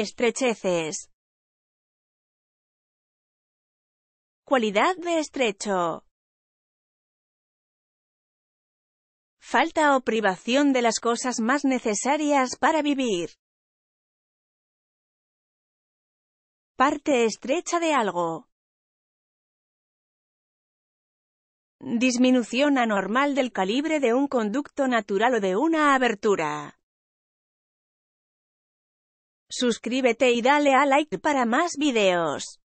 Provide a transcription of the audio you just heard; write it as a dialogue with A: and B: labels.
A: Estrecheces. Cualidad de estrecho. Falta o privación de las cosas más necesarias para vivir. Parte estrecha de algo. Disminución anormal del calibre de un conducto natural o de una abertura. Suscríbete y dale a like para más videos.